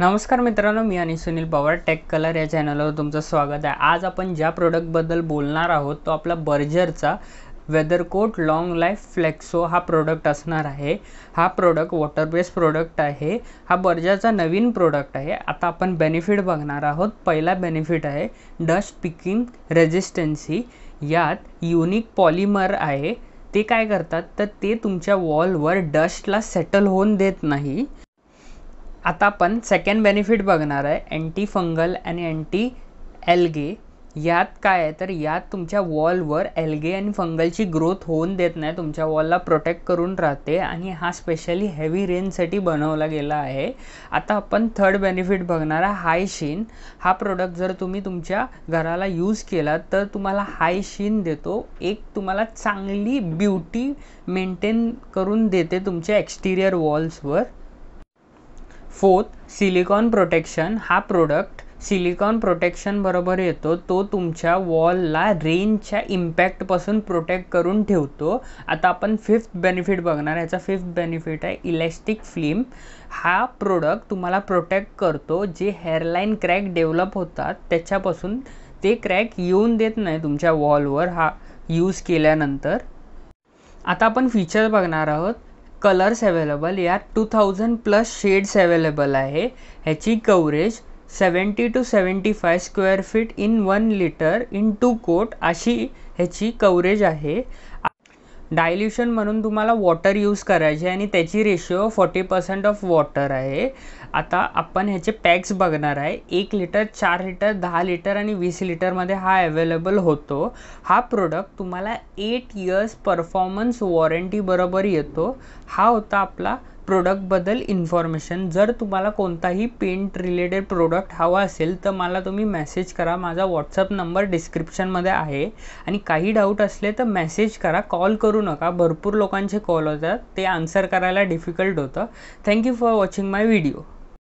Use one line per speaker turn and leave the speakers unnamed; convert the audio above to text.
नमस्कार मित्रांनो मी आणि सुनील पवार टेक कलर या चॅनलवर तुमचं स्वागत आहे. आज आपण ज्या प्रोडक्टबद्दल बोलणार आहोत तो आपला बर्जरचा weather coat long life Flexo हा प्रोडक्ट असणार आहे. हा प्रोडक्ट वॉटर बेस्ड प्रोडक्ट आहे. हा बर्जरचा नवीन प्रोडक्ट आहे. आता आपण बेनिफिट बघणार आहोत. पहिला बेनिफिट आहे डस्ट पिकिंग रेजिस्टन्सी यात युनिक पॉलिमर आहे. ते काय करतात? तर ते तुमच्या वॉलवर डस्टला सेटल होऊन देत नाही. आता आपण सेकंड बेनिफिट बघणार आहे. अँटी फंगल आणि अँटी एल्गे यात काय आहे? तर यात तुमच्या वॉलवर एल्गे आणि फंगलची ग्रोथ होऊन देत नाही. तुमच्या वॉलला प्रोटेक्ट करून राहते. आणि हा स्पेशली हेवी रेनसाठी बनवला गेला आहे. आता आपण थर्ड बेनिफिट बघणार आहे. हाय शीन हा प्रोडक्ट जर तुम्ही तुमच्या घराला यूज केला तर तुम्हाला हाय शीन देतो. एक तुम्हाला चांगली ब्युटी मेंटेन करून देते तुमच्या एक्सटिरियर वॉल्सवर फोर्थ सिलिकॉन प्रोटेक्शन हा प्रोडक्ट सिलिकॉन प्रोटेक्शनबरोबर येतो. तो तुमच्या वॉलला रेंजच्या इम्पॅक्टपासून प्रोटेक्ट करून ठेवतो. आता आपण फिफ्थ बेनिफिट बघणार याचा फिफ्थ बेनिफिट आहे इलॅस्टिक फिल्म हा प्रोडक्ट तुम्हाला प्रोटेक्ट करतो. जे हेअरलाईन क्रॅक डेव्हलप होतात त्याच्यापासून ते क्रॅक येऊन देत नाही तुमच्या वॉलवर हा यूज केल्यानंतर. आता आपण फीचर बघणार आहोत. कलर्स अवेलेबल यात two thousand plus shades available आहे. ह्याची coverage seventy two seventy five square feet in one litre in two coat अशी ह्याची कवरेज आहे. डायल्युशन म्हणून तुम्हाला वॉटर यूज करायचे आणि त्याची ratio forty percent of water आहे. आता आपण ह्याचे पॅक्स बघणार आहे. एक लिटर चार लिटर दहा लिटर आणि वीस लिटरमध्ये हा अवेलेबल होतो. हा प्रोडक्ट तुम्हाला एट इयर्स परफॉर्मन्स वॉरंटी बरोबर येतो. हा होता आपला प्रोडक्टबद्दल इन्फॉर्मेशन जर तुम्हाला कोणताही पेंट रिलेटेड प्रोडक्ट हवा असेल तर मला तुम्ही मेसेज करा. माझा व्हॉट्सअप नंबर डिस्क्रिप्शनमध्ये आहे. आणि काही डाऊट असले तर मेसेज करा. कॉल करू नका. भरपूर लोकांचे कॉल होतात. ते आन्सर करायला डिफिकल्ट होतं. Thank you for watching my video